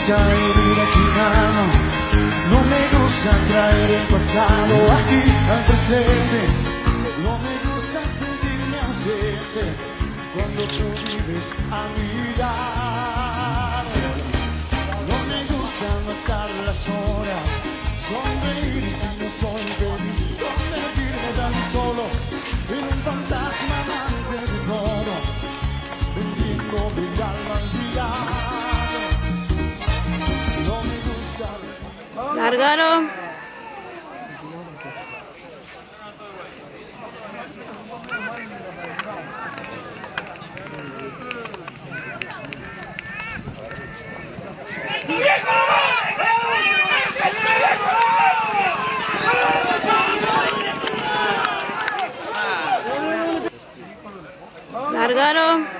gusta vivir aquí mano, no me gusta traer el pasado aquí al presente, no me gusta sentirme ausente cuando tú vives a mi lado. No me gusta matar las horas, sonreír y si no soy feliz, convertirme tan solo en un fantasma amante de todo, vendiendo mi alma al gusta. Largaron.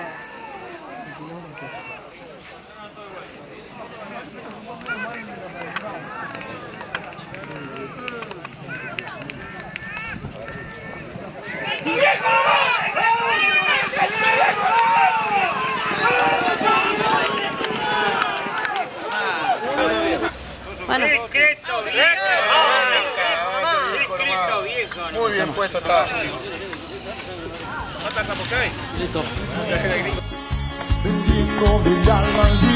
Discreto, Discreto, viejo. Muy bien puesto está. listo. vendiendo mi alma